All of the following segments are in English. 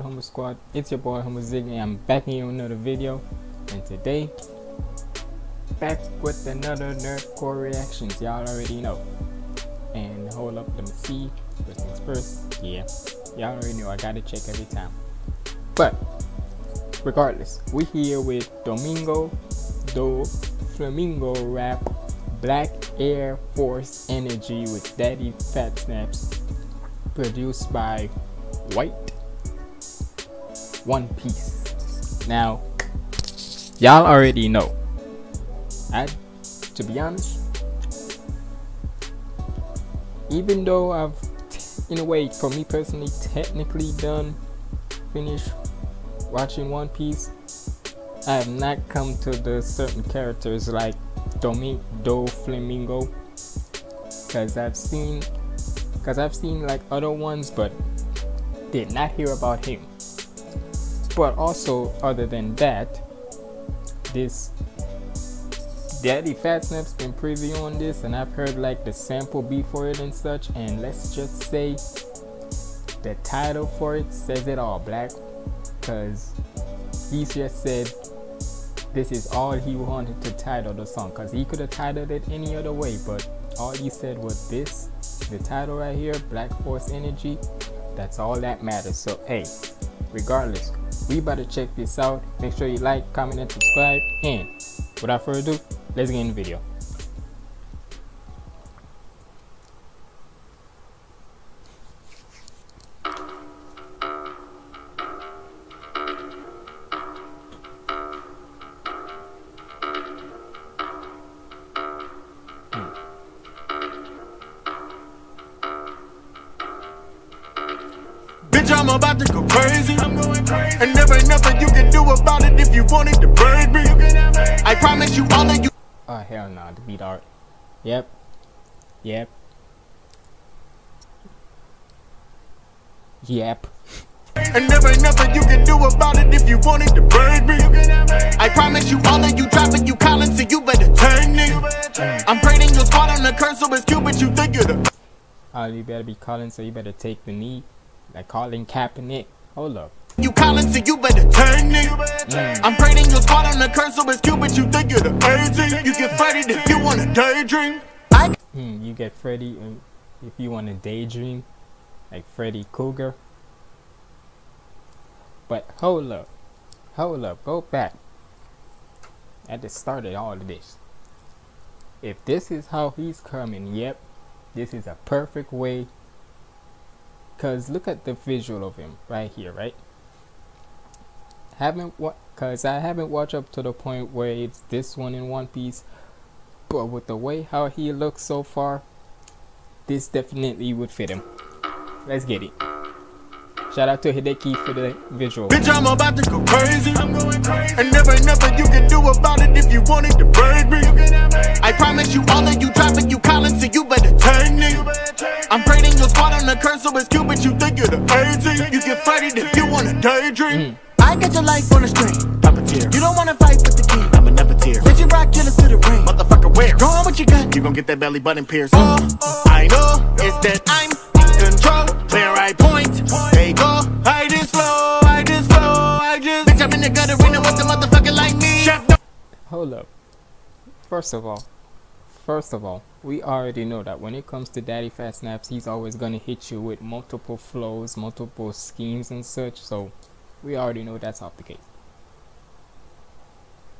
Humble Squad? It's your boy Humble Ziggy. I'm back with another video, and today, back with another Nerdcore reactions. Y'all already know. And hold up, let me see. First things first. Yeah, y'all already know. I gotta check every time. But regardless, we here with Domingo Do Flamingo Rap Black Air Force Energy with Daddy Fat Snaps, produced by White One Piece. Now, y'all already know. I, to be honest, even though I've, in a way, for me personally, technically done, finished watching One Piece, I have not come to the certain characters like Domi Doflamingo, because I've seen, because I've seen like other ones, but did not hear about him. But also, other than that, this Daddyphatsnap's been preview on this, and I've heard like the sample beat for it and such. And let's just say the title for it says it all, Black, because he just said this is all he wanted to title the song, because he could have titled it any other way, but all he said was this, the title right here, Black Force Energy. That's all that matters. So hey, regardless, we better check this out. Make sure you like, comment, and subscribe. And without further ado, let's get in the video. Bitch, I'm about to go crazy. I'm going crazy. And there ain't nothing you can do about it if you wanted to break me. I promise you all of you. Oh hell no, the beat art. Yep. Yep. Yep. And there ain't nothing you can do about it if you wanted to break me. I promise you all of you dropping you calling, so you better turn me. I'm grading your squad on the curse, so it's cute, but you think you're the. Oh, you better be calling, so you better take the knee. Like calling Kaepernick. Hold up. You calling, so you better turn me. I'm grading your squad on the curse, so it's cute, but you think you're the 18. You get Freddy if you want to daydream. I Hmm, you get Freddy if you want to daydream. Like Freddy Krueger. But hold up. Hold up. Go back. At the start of all of this. If this is how he's coming, yep. This is a perfect way Cause look at the visual of him right here, right? Haven't what? Cause I haven't watched up to the point where it's this one in One Piece, but with the way how he looks so far, this definitely would fit him. Let's get it. Shout out to Hideki for the visual. Bitch, I'm about to go crazy. I'm going crazy. And there ain't nothing you can do about it if you wanted to break me. I promise you all of you dropping you calling, so you better turn me. I'm grading your squad on the curse, so it's cute, but you think you're the 18. You get fighted if you wanna daydream. Mm. I get your life on the string. Pop a tear. You don't wanna fight with the king. I'ma never tear. Bitch, you rock killers to the ring. Motherfucker, where? Go on what you got. You gon' get that belly button pierced. Oh, oh, I know it's that I'm in control. Where I point, they go. I just flow, I just flow, I just. Bitch, I'm in the gutter, arena with the motherfucker like me. Hold up. First of all, first of all, we already know that when it comes to Daddyphatsnaps, he's always gonna hit you with multiple flows, multiple schemes and such. So we already know that's off the case.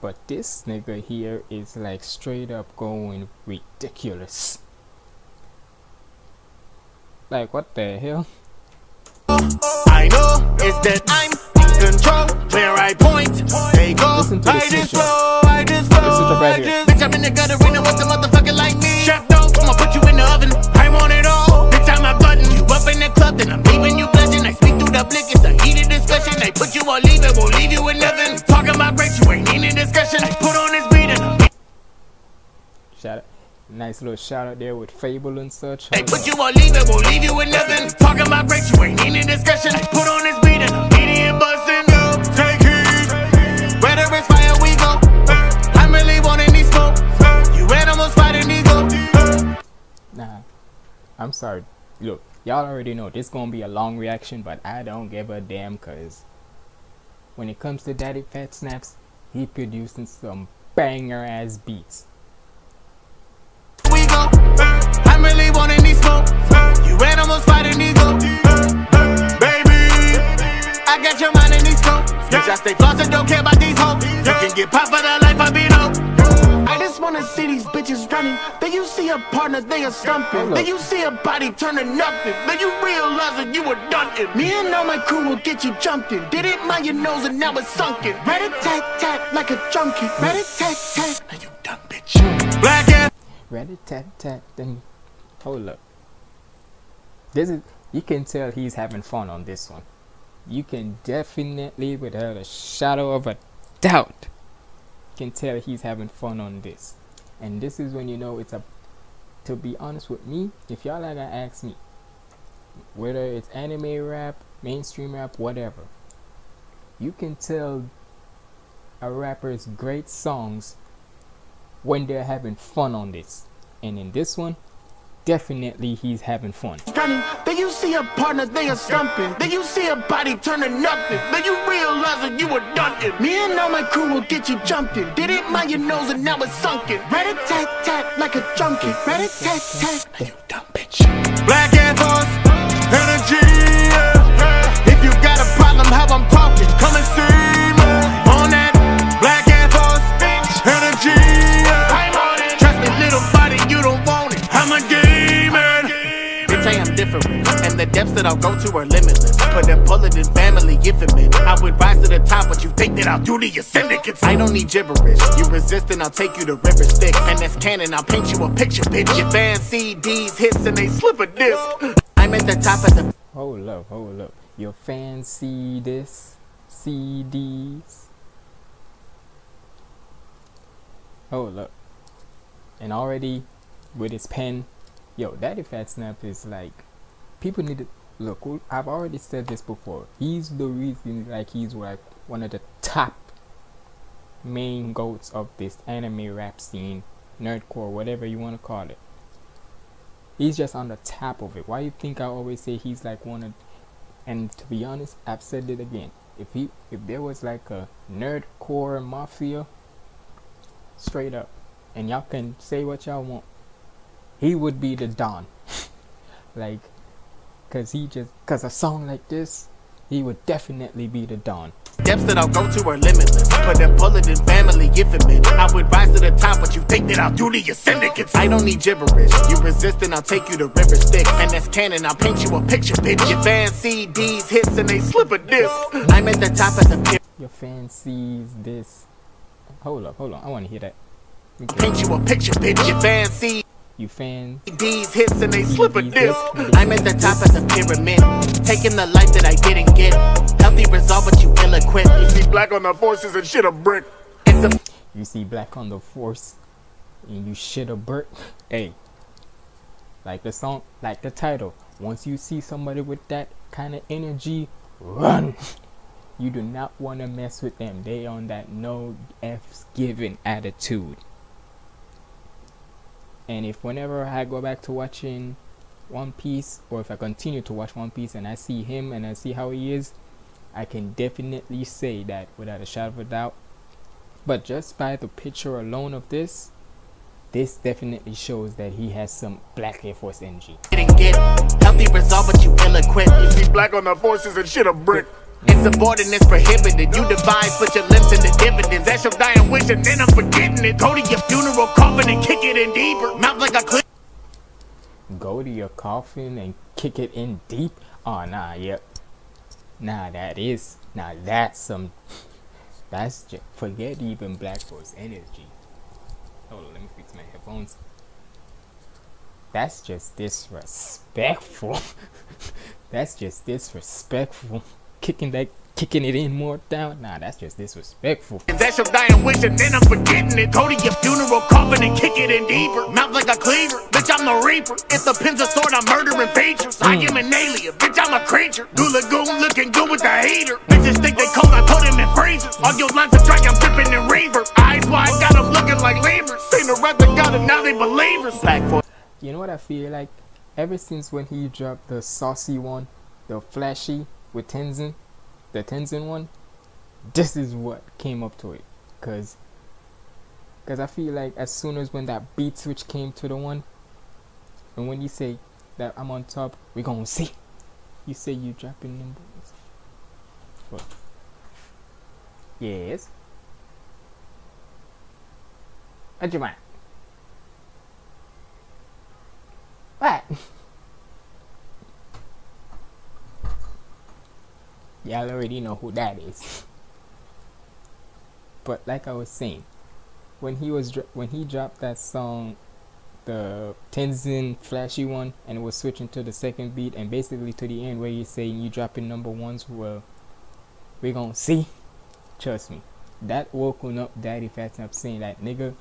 But this nigga here is like straight up going ridiculous. Like what the hell? I know it's that I'm in control. Where I point, they go. Listen to the I just switch flow, I just flow. The switch right here. Bitch, I'm in the gutter, arena with the motherfucker like me. Chef dope, I'ma put you in the oven. I want it all. Nice little shout out there with Fable and such. Hold put up. you on leave, it won't leave you with nothing. Talking about breaks, you ain't in a discussion. Put on this beat and I'm beating and busting up. Take heed. Whether it's fire, we go. I'm really wanting these smoke. You animals fighting ego. Nah, I'm sorry. look, y'all already know this gonna be a long reaction, but I don't give a damn cause when it comes to Daddyphatsnaps, he producing some banger ass beats. I'm these smoke. You animals fighting ego. Baby, I got your mind in these scope. Bitch, I stay flossed and don't care about these hoes. You can get popped for the life I be no. I just wanna see these bitches running. Then you see a partner, they are stumping. Then you see a body turn to nothing. Then you realize that you were done. Me and all my crew will get you jumped in. Did it mind your nose and now it's sunken. Rat a tat tat like a junkie. Rat a tat tat. Now you done, bitch. Black ass. Ready tat tat then Oh, hold up. This is you can tell he's having fun on this one. You can definitely without a shadow of a doubt can tell he's having fun on this. And this is when you know it's a to be honest with me, if y'all are gonna ask me whether it's anime rap, mainstream rap, whatever, you can tell a rapper's great songs when they're having fun on this. And in this one, definitely he's having fun. Running, then you see a partner, they are stumping. Then you see a body turn to nothing. Then you realize that you were done. Me and all my crew will get you jumping. Did it mind your nose and now it's sunken. Rat a tat tat like a junkie. Rat a tat tat. Now you dumb bitch. Black Air Force, depths that I'll go to are limitless. But then pull it in family, meant I would rise to the top, but you think that I'll do to your syndicates. I don't need gibberish. You resist, and I'll take you to River Styx. And that's canon, I'll paint you a picture, bitch. Your fans these hits and they slip a disc. I'm at the top of the Hold up, hold up. Your fans see this? These? Hold up. And already with his pen, yo, Daddyphatsnap is like people need to look. I've already said this before. He's the reason, like he's like one of the top main goats of this anime rap scene, nerdcore, whatever you want to call it. He's just on the top of it. Why you think I always say he's like one of and to be honest, I've said it again. If he if there was like a nerdcore mafia straight up and y'all can say what y'all want, he would be the Don. like cause he just cause a song like this, he would definitely be the Don. depths that I'll go to are limitless. But then pull it in family, meant I would rise to the top, but you think that I'll do to your syndicates. I don't need gibberish. You resist, and I'll take you to River Styx. And that's canon, I'll paint you a picture, bitch. Your fans see these hits and they slip a disc. I'm at the top of the pit. Your fan sees this. Hold up, hold on. I want to hear that. Okay. Paint you a picture, bitch. Your fans see You fan these hits and they slip a disc. I'm at the top of the pyramid, taking the life that I didn't get. Healthy resolve, but you ill equipped. You see black on the forces and shit a brick. It's a you see black on the force and you shit a brick. Hey. Like the song like the title. Once you see somebody with that kind of energy, run. You do not want to mess with them. They on that no F's given attitude. And if whenever I go back to watching One Piece, or if I continue to watch One Piece and I see him and I see how he is, I can definitely say that without a shadow of a doubt. But just by the picture alone of this, this definitely shows that he has some Black Air Force energy. healthy resolve, but you ill equipped. You see black on the forces and shit a brick. Insubordinate's prohibited. You divide, split your limbs into dividends. That's your dying wish, and then I'm forgetting it. Go to your funeral coffin and kick it in deeper. To your coffin and kick it in deep. Oh nah, yep. Nah, that is now that's some. That's just forget even Black Force energy. Hold on, let me fix my headphones. That's just disrespectful. that's just disrespectful. Kicking that, kicking it in more down. Nah, that's just disrespectful. That's your dying wish, and then I'm forgetting it. Go to your funeral coffin and kick it in deeper. Mouth like a cleaver. Bitch, I'm the reaper. If the pen's a sword, I'm murdering features. I am an alien. Bitch, I'm a creature. Do lagoon looking good with the hater. Bitches think they cold, I put them in freezers. All your lines are dry, I'm dripping in reaver. Eyes wide, got them looking like levers. Seen the rap that got it, now they believers. Black for You know what I feel like? ever since when he dropped the saucy one, the flashy with Tenzin, the Tenzin one, this is what came up to it. Cause, cause I feel like as soon as when that beat switch came to the one, and when you say that I'm on top, we gonna see. You say you dropping numbers. What? Yes. What you want? What? Y'all already know who that is. but like I was saying, when he was when he dropped that song, the Tenzin flashy one, and it was switching to the second beat, and basically to the end where you're saying you dropping number ones, well, we gonna see. Trust me, that woken up Daddy Fat up saying that nigga.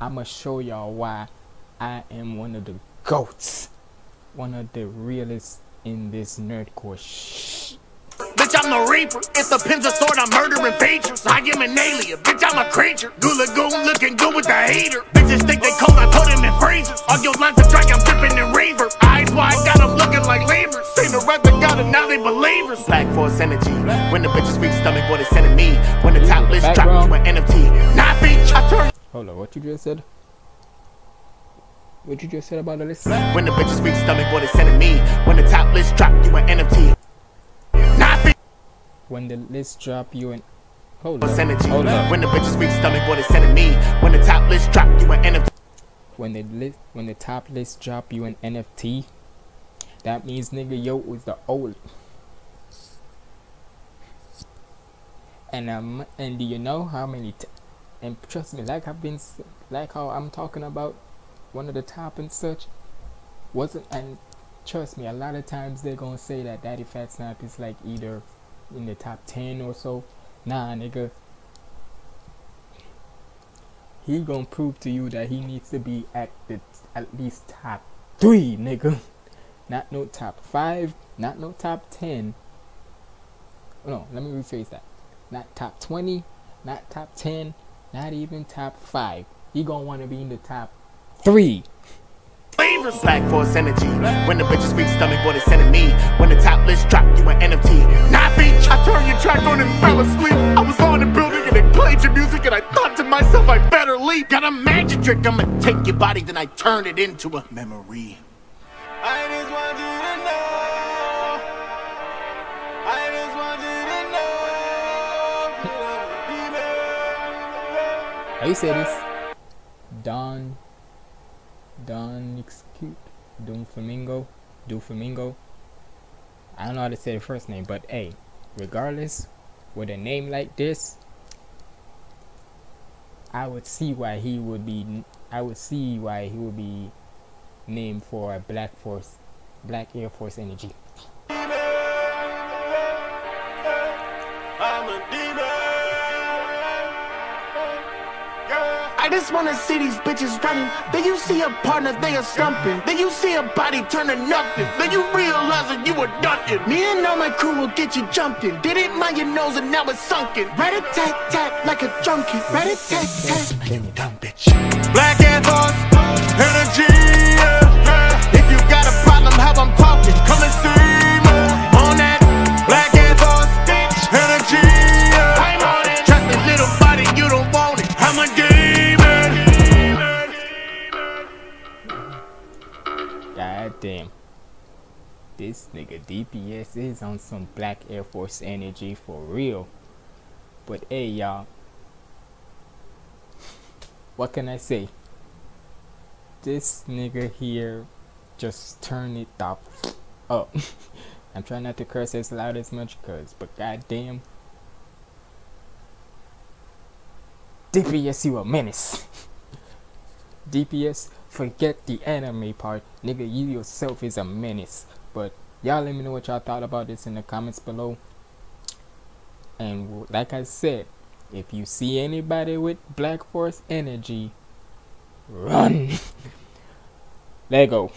I'ma show y'all why I am one of the goats, one of the realest in this nerdcore shit. Bitch, I'm the reaper. If the pen's a sword, I'm murdering features. I am an alien. Bitch, I'm a creature. Good lagoon looking good with the hater. Bitches think they cold, I put them in freezers. All your lines of drag, I'm dripping in reaver. Eyes wide, got them looking like levers. Seen the rap that got it, now they believers. Black force energy. When the bitches speak stomach, boy, they sending me. When the top list drop, you an NFT. Not feature. I turn. Hold on, what you just said? What you just said about the list? When the bitches speak stomach, boy, they sending me. When the top list drop, you an NFT. When the list drop, you and hold up, Energy. hold up. When the bitches speak stomach, boy, they sending me. When the top list drop, you an NFT. When the list, when the top list drop you an NFT, that means nigga yo was the old. And um, and do you know how many? T- and trust me, like I've been, like how I'm talking about, one of the top and such, wasn't and trust me, a lot of times they're gonna say that Daddyphatsnap is like either in the top ten or so. Nah, nigga. He gonna prove to you that he needs to be at the at least top three, nigga. Not no top five, not no top ten. No, let me rephrase that. Not top twenty, not top ten, not even top five. He gonna wanna be in the top three. Flavors. Black force energy. When the bitches speak stomach, boy, they sending me. When the top list drop, you an NFT. Not feature. I turned your track on and fell asleep. I was on the building and it played your music, and I thought to myself, I better leave. Got a magic trick, I'ma take your body, then I turn it into a memory. I just want you to know. I just want you to know. How you say this? Don Don excuse Doom Flamingo. Doflamingo. I don't know how to say the first name, but hey, regardless, with a name like this, I would see why he would be I would see why he would be named for a Black Force Black Air Force Energy. I just wanna see these bitches running. Then you see a partner, they are slumping. Then you see a body turn to nothing. Then you realize that you were nothing. Me and all my crew will get you jumping. Did it mind your nose and now it's sunken. Rat a tat tat like a junkie. Rat a tat tat dumb bitch. Black Air Force, This nigga DPS is on some Black Air Force energy for real. But hey, y'all. What can I say? This nigga here just turn it oh, up. up. I'm trying not to curse as loud as much, cause, but goddamn. DPS, you a menace. DPS, forget the anime part. Nigga, you yourself is a menace. But y'all let me know what y'all thought about this in the comments below. And like I said, if you see anybody with Black Force energy, run. Lego.